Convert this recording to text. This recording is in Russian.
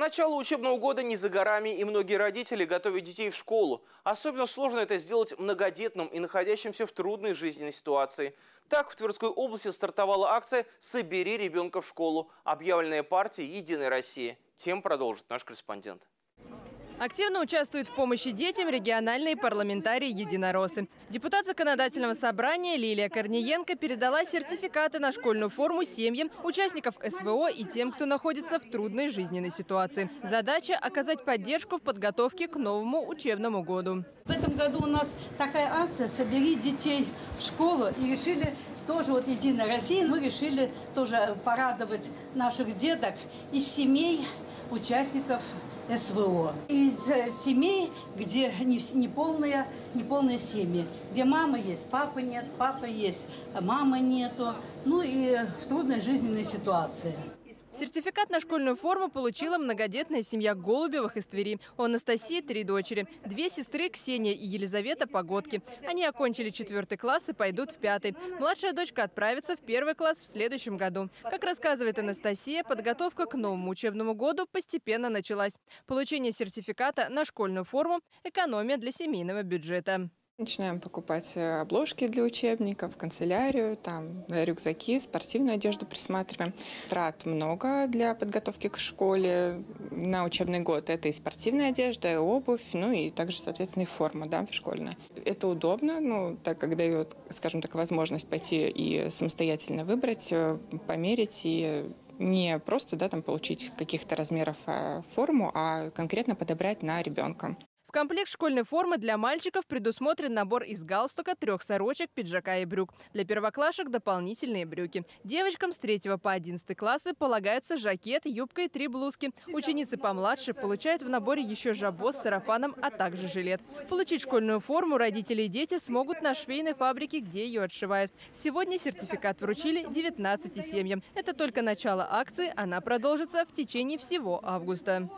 Начало учебного года не за горами, и многие родители готовят детей в школу. Особенно сложно это сделать многодетным и находящимся в трудной жизненной ситуации. Так, в Тверской области стартовала акция «Собери ребенка в школу», объявленная партией «Единая Россия». Тем продолжит наш корреспондент. Активно участвуют в помощи детям региональные парламентарии-единороссы. Депутат законодательного собрания Лилия Корниенко передала сертификаты на школьную форму семьям, участников СВО и тем, кто находится в трудной жизненной ситуации. Задача – оказать поддержку в подготовке к новому учебному году. В этом году у нас такая акция «Собери детей в школу» и решили тоже вот «Единая Россия», мы решили тоже порадовать наших деток из семей участников СВО. Из э, семей, где не, не, полные, не полные семьи, где мама есть, папа нет, папа есть, мама нету, ну и в трудной жизненной ситуации. Сертификат на школьную форму получила многодетная семья Голубевых из Твери. У Анастасии три дочери. Две сестры Ксения и Елизавета Погодки. Они окончили четвертый класс и пойдут в пятый. Младшая дочка отправится в первый класс в следующем году. Как рассказывает Анастасия, подготовка к новому учебному году постепенно началась. Получение сертификата на школьную форму – экономия для семейного бюджета. Начинаем покупать э, обложки для учебников, канцелярию, там рюкзаки, спортивную одежду присматриваем. Трат много для подготовки к школе на учебный год. Это и спортивная одежда, и обувь, ну и также, соответственно, и форма да, школьная. Это удобно, ну, так как дает, скажем так, возможность пойти и самостоятельно выбрать, э, померить и не просто да, там, получить каких-то размеров э, форму, а конкретно подобрать на ребенка. В комплект школьной формы для мальчиков предусмотрен набор из галстука, трех сорочек, пиджака и брюк. Для первоклашек дополнительные брюки. Девочкам с 3 по 11 классы полагаются жакет, юбка и три блузки. Ученицы помладше получают в наборе еще жабо с сарафаном, а также жилет. Получить школьную форму родители и дети смогут на швейной фабрике, где ее отшивают. Сегодня сертификат вручили 19 семьям. Это только начало акции, она продолжится в течение всего августа.